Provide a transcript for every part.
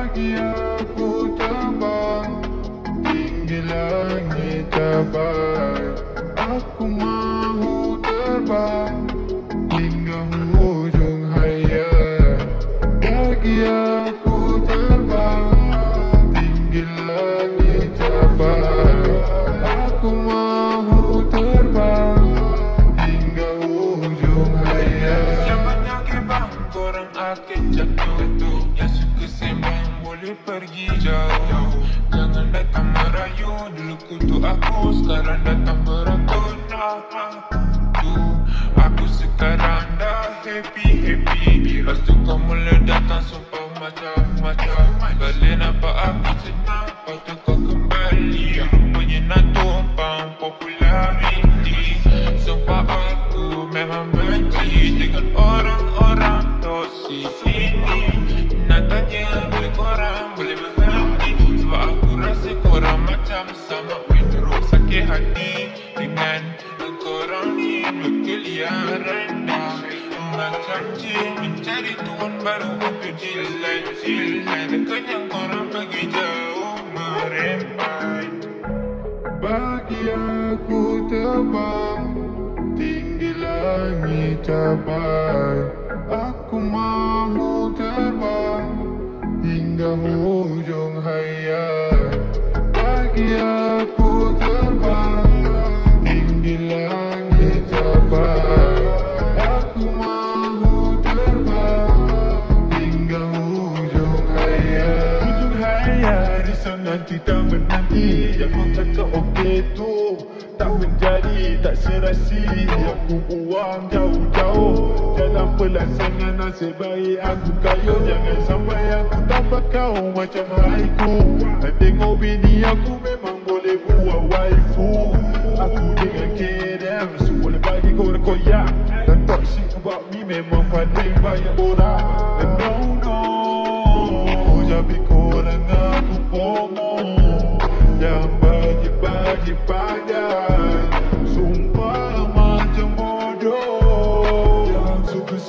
Pagi aku terbang Tinggi langit cabai Aku mahu terbang Hingga hujung hayat Pagi aku terbang Tinggi langit cabai Aku mahu terbang Hingga hujung hayat Yang banyak bang, korang akan jatuh. Yang suka sembang boleh pergi jauh. Jangan datang merayu Dulu kutuk aku, sekarang datang beratur tu Aku sekarang dah happy-happy Lepas tu kau mula datang sumpah macam-macam. Balik nampak aku teruk sakit hati Dengan korang ni berkeliaran dah Macam jin mencari tuan baru untuk jilat-jilat Dan kenyang korang pergi jauh merempat Bagi aku terbang Tinggi langit cabai Aku mahu terbang Hingga hujung sana tidak menanti Yang kau cakap okey tu. Tak menjadi, tak serasi Aku buang jauh-jauh. Dalam pelaksanaan nasib baik aku kaya. Jangan sampai aku tambah kau macam haiku Tengok bini aku memang boleh buat waifu. Aku dengan KDM semua boleh bagi kau rekoyak Dan toxic about me memang paling banyak orang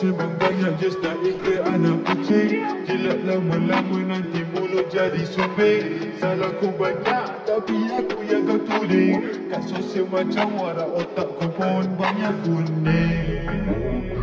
Sembang banyak just nak ikut anak kucing. Jilat lama-lama nanti mulut jadi sumbing Salah ku banyak tapi aku yang kau tuling Kat sosial macam warak otak ku pun banyak kuning